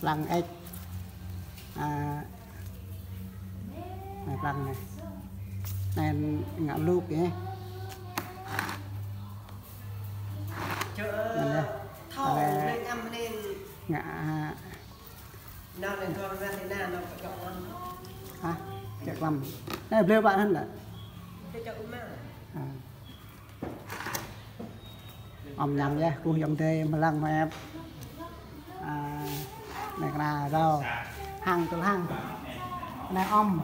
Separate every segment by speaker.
Speaker 1: lăng ếch à này lăng này. Này ngã lục ấy
Speaker 2: chợ
Speaker 1: Mình đây. thầu Đây. lên
Speaker 2: âm lên.
Speaker 1: Ngã.
Speaker 2: Nào lên con ra thế nào nó phải chọn ăn
Speaker 1: à chạy lầm này bleu bạn hơn là
Speaker 2: mà
Speaker 1: à. ông nhầm nha cô dòng tê mà lăng mà em là hàng từ hàng này om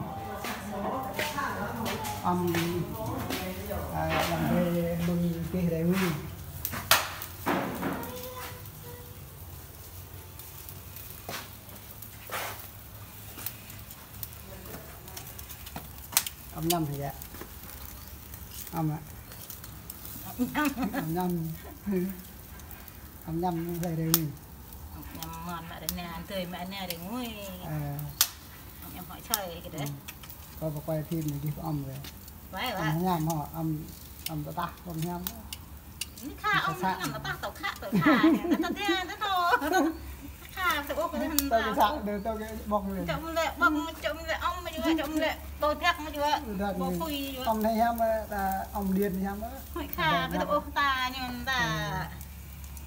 Speaker 1: om làm về mừng ông nhầm thì dạ ông ạ. Ông nhầm ông nhầm về đây.
Speaker 3: Nguyên mòn mẹ nè ăn tươi mẹ nè để ngồi.
Speaker 1: À,
Speaker 3: em hỏi chơi cái đấy.
Speaker 1: Có một quay phim này đi ông về.
Speaker 3: Vậy vậy
Speaker 1: nhầm họ ông ông ta ta ông nhầm
Speaker 3: kha ông nằm nó tao tàu khát tàu khá nó tao tiền nó thôi khá phải ốp cái thân tao cái tao sạc
Speaker 1: được tao cái bọc người
Speaker 3: chậm lệ bông chậm lệ ông mà chưa chậm lệ. Bầu thép mà chưa bầu thì phui chưa.
Speaker 1: ông thấy em là ông điên em á.
Speaker 3: Kha cái tao ốp ta nhưng ta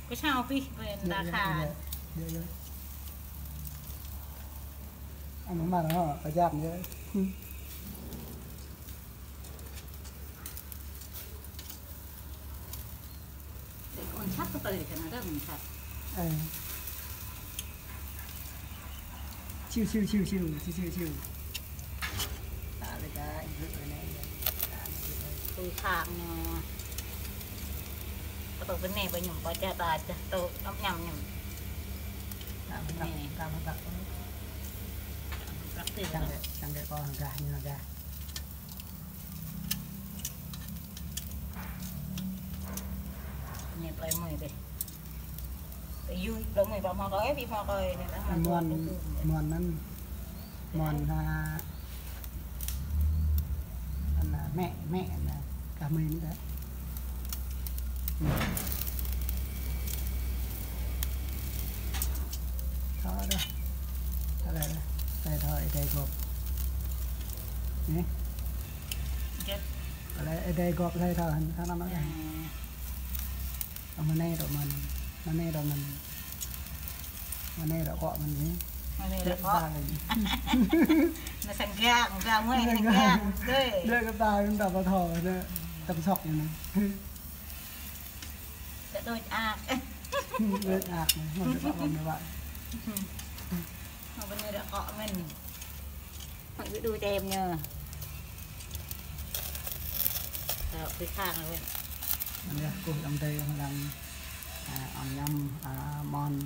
Speaker 3: cái sao phi về ta kha
Speaker 1: ông mà nó phải giáp nữa
Speaker 3: để con sắt cái tơi cái nó rất mình sắt
Speaker 1: chiêu chiêu chiêu chiêu chiêu chiêu chiêu. Ta lấy cái dự này
Speaker 3: tôi nè. Tôi bên này bây nhầm bao cha ta tôi nhầm nhầm
Speaker 1: làm tập làm tập
Speaker 3: rất chẳng
Speaker 1: để chẳng để con hàng gà như hàng gà
Speaker 3: nhẹ lại mười đi để vui mười vào mà gói đi mòn
Speaker 1: mòn mòn là là mẹ mẹ là cả mình đấy ไดกอบนี่
Speaker 3: เก็บ
Speaker 1: อะไรไอ้ไดกอบไรเท่าันข้านั้นอะ
Speaker 3: เ
Speaker 1: อามาแน่ดอกมันมาแน่ดอกมันมาแน่ดอกเกาะมันนี่
Speaker 3: มาแน่ดอกเกาะมาสังเกตของเราเมื่อยสังเกตด้วยด้
Speaker 1: วยก็ตายมันแบบกระถอเนี่ย
Speaker 3: ต
Speaker 1: ำชอกอยู่นะ
Speaker 3: จะโดนอาก
Speaker 1: เลือดอากมันจะบอกมันไม่ไหว
Speaker 3: เอาเป็นเนื้อเกาะมัน mọi người đuôi cho em nhờ. Rồi, cái khang rồi
Speaker 1: đây cô ông tây ông đang à, ông nhâm à, mon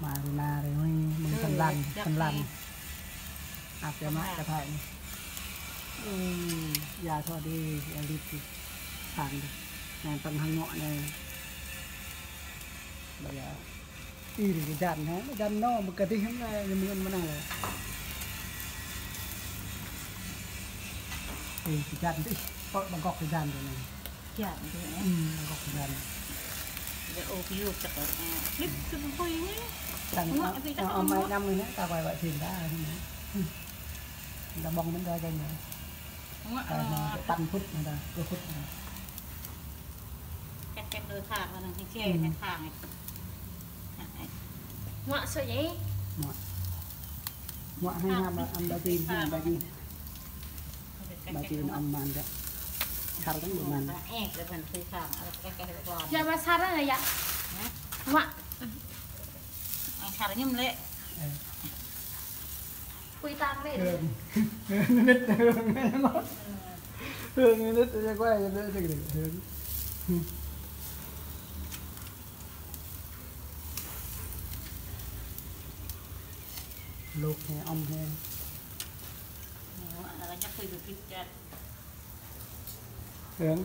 Speaker 1: marina rồi mới mình phân lăn phân lăn áp cho mắt cho thầy. Ừ, giờ thôi đi đi thì phản đi. Này tầng hàng ngọn này. Bây giờ đi thì cái dàn hết dàn nó một cái tí không là mình mà nào thì cái dàn đi có bằng gọc cái dàn rồi này.
Speaker 3: Chạm thế ừ,
Speaker 1: bằng gọc cái dàn
Speaker 3: để ô cái chặt ở clip cái phui nhé
Speaker 1: rồi, có. năm người nữa ta quay vậy thì đã người ta bong đến ra người
Speaker 3: đúng ta không ạ
Speaker 1: tăng phút người ta cơ phút ta.
Speaker 3: chắc chắc đôi khang là thằng chê thằng khang này.
Speaker 4: Ngọ sợ vậy
Speaker 3: hai năm là ăn ba tin ba tin ba tin ông
Speaker 1: man đấy
Speaker 3: sao cũng được man e cái phần nó. khang cái cái cái con dạ
Speaker 4: mà sao đó là dạ
Speaker 1: hay
Speaker 3: จะเคยไปกินแก๊ส
Speaker 1: เหือง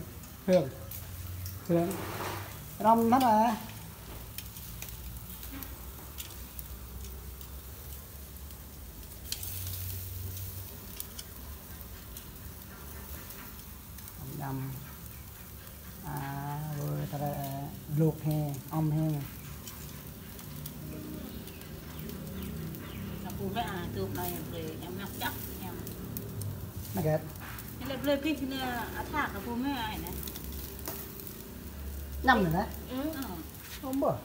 Speaker 1: เหืองเหืองรำนั่นแหละดำอ่าเวอร์ตระลูกแห้งอมแห้ง
Speaker 3: กูไปอ่านตัวไปเลยยังนับจับ
Speaker 1: Nagat.
Speaker 3: Ilap lep kin tina atak ka pome ay na.
Speaker 1: Năm rồi đấy.
Speaker 4: Ừ.
Speaker 1: Không bỏ.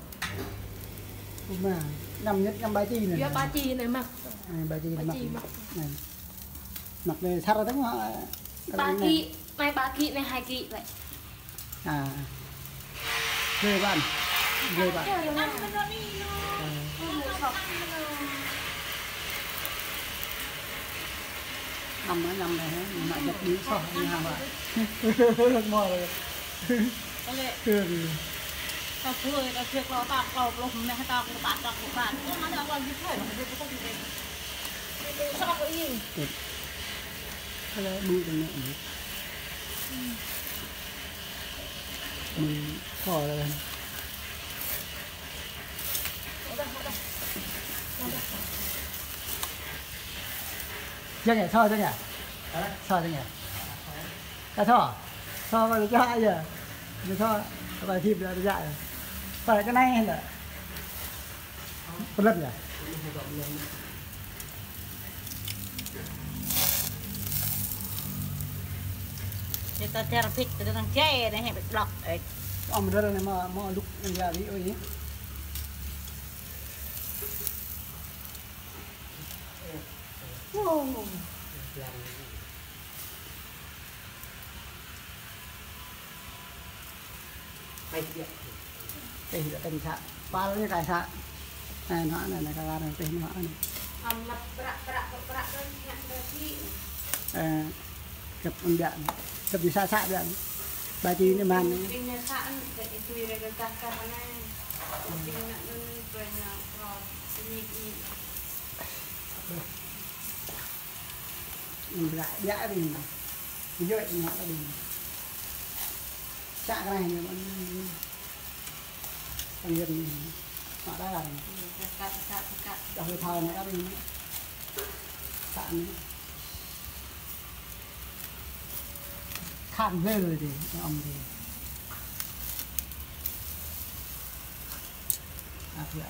Speaker 1: Cũng mà năm nhất năm ba chi này. Dạ, ba
Speaker 5: chi
Speaker 4: này mặc.
Speaker 1: À, ba chi. Này. Mặc này thắt ra đúng không? Ba kỵ,
Speaker 5: mai ba kỵ này hai kỵ vậy.
Speaker 1: À. Ghê bạn.
Speaker 3: Ghê bạn.
Speaker 1: ทำมาทำอะไรนะมาจากนี้ชอบนี่านว่ะมอเลย
Speaker 3: ก็เลย
Speaker 1: คือ
Speaker 3: เราเคยเราเคยเราตากเราลมแนะตากบาดตากบาดก็มาจากวันยิ่เท่าไหร่เราต้องดูเอง
Speaker 5: ชอบอีก
Speaker 1: อะไรมือตรงนี้มันพ่ออะไรกัน Jangan, saw jangan. Ha? Saw jangan. Tak saw. Saw kalau jahat je. Dia saw kalau hip dia jahat je. Pada cái này là Pelat ya?
Speaker 3: Kita terapit, kita tang cai, dah hebat blok.
Speaker 1: Om, dah ni mau mau duk yang jadi, oh ini. Wow. ya, juga tadi sak, palnya kayak sak, nah nak nah nak.
Speaker 5: Amat perak perak perak kan berarti.
Speaker 1: Eh, bisa ini
Speaker 5: karena banyak ini.
Speaker 1: mình lại vậy đình duệ nhã đình chạm này thì vẫn còn gần họ đã làm.
Speaker 5: Cắt cắt
Speaker 1: ở hồi thời này các đình chạm khăn ghê rồi thì ông thì à, vẽ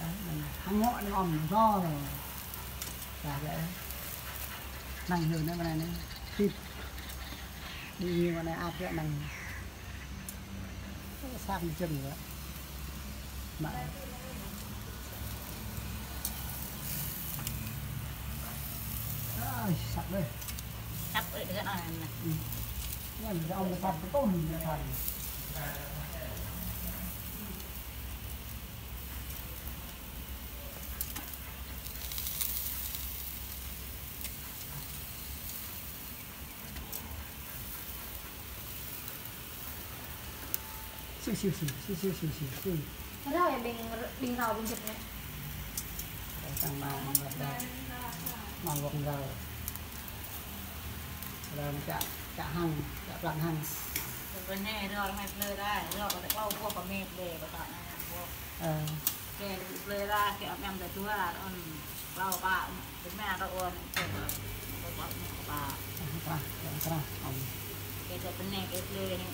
Speaker 1: hàng ngọn nó do rồi. Là vẽ nặng hơn đấy mà này nó thịt. Đi như mà này áp lại nặng sang chân nữa mà. Ơi sập đây
Speaker 3: sập ở cái này nè.
Speaker 1: Ừ. cái ông sập cái tôm này siu siu siu siu siu siu siu siu
Speaker 4: kenapa ya bing bing raw bing cepnya
Speaker 1: sang mang manggal
Speaker 3: เป็นแน่เรอดใม่เลอได้เรอดเล่าพวกกับเมฆเลยประกอบนะพวก
Speaker 1: เออ
Speaker 3: แกเลยได้แกเอาแอมแต่ตัวอ่อนเล่าป้าเป็แม่เราอ่อนเป็นเราป้าป้า
Speaker 1: ป้าป้า
Speaker 3: แกจะเป็นแน่เอฟเลยเนี่ย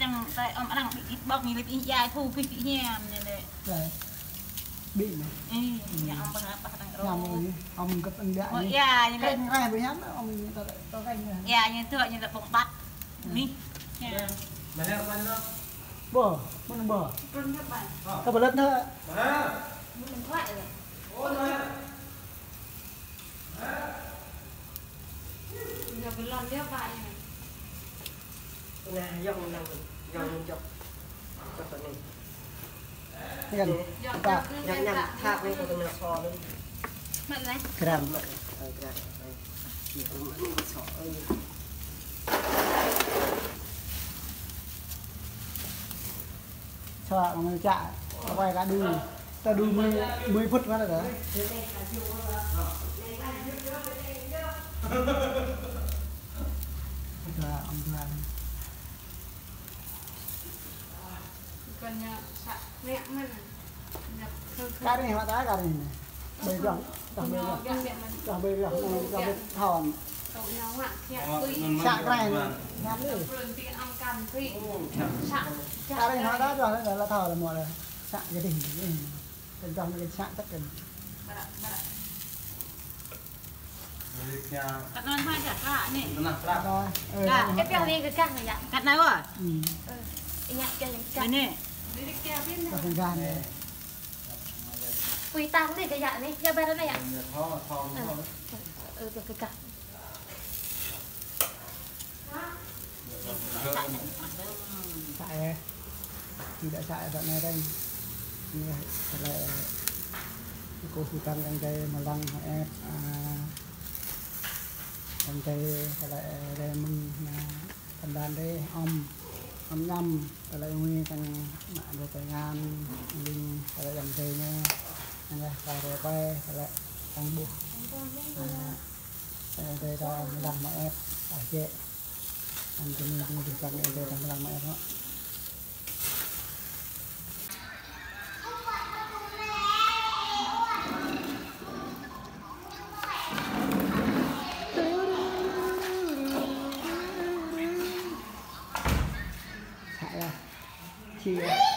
Speaker 3: chẳng tại ông đang bị bọc như bị dài thu bị bị nhèm như thế
Speaker 1: bị mà.
Speaker 3: Ông bắt bắt đang
Speaker 1: ông cấp anh đã
Speaker 3: dạ như thế
Speaker 1: này bị hắn ông có cái như
Speaker 3: dạ như thế như là bọc bắt mi mà nó mà
Speaker 1: bờ mà bờ. Các bạn lớn thôi. Mà
Speaker 5: mình thoại rồi. Ôi mà giờ mình làm như vậy
Speaker 2: 나 영남 영적 저거는
Speaker 1: Gần.
Speaker 5: Ta Gần nhằm thạp với cái nào
Speaker 2: sò luôn Mặn
Speaker 3: này.
Speaker 1: Gram.
Speaker 2: Mặn Ờ gram Đây Chỉ có mặn với sò ơi.
Speaker 1: Quay ra đu Ta đu mươi Mươi phút đó
Speaker 2: Hãy subscribe cho kênh
Speaker 1: Ghiền
Speaker 5: cái
Speaker 1: này hoa tá cái này bây giờ chẳng bây giờ chẳng bây giờ chẳng bây thòn
Speaker 6: sạc
Speaker 1: này ngắm đi
Speaker 5: cái này
Speaker 1: hoa tá rồi nên là thò là mọi rồi sạc cái đỉnh cần trong cái sạc tất cần
Speaker 3: cắt non hoa chả cả này
Speaker 1: cắt cái bèo này
Speaker 4: cái cắt này vậy
Speaker 3: cắt nào à
Speaker 1: ừ
Speaker 4: cái
Speaker 3: này
Speaker 1: không gian
Speaker 4: để cái dạng này ra bên đó này ạ ừ được cái cả
Speaker 1: chạy thì đã chạy đây là cô phụ tăng đang đây mà lăng họ em đang đây là đây mình 25 kalau ini kan ada tangan ini kalau yang tehnya ada kalau pai kalau tangbuh yang teh kalau melang maet aje nanti ini bisa yang teh melang maet here.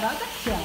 Speaker 1: Tuần này nè,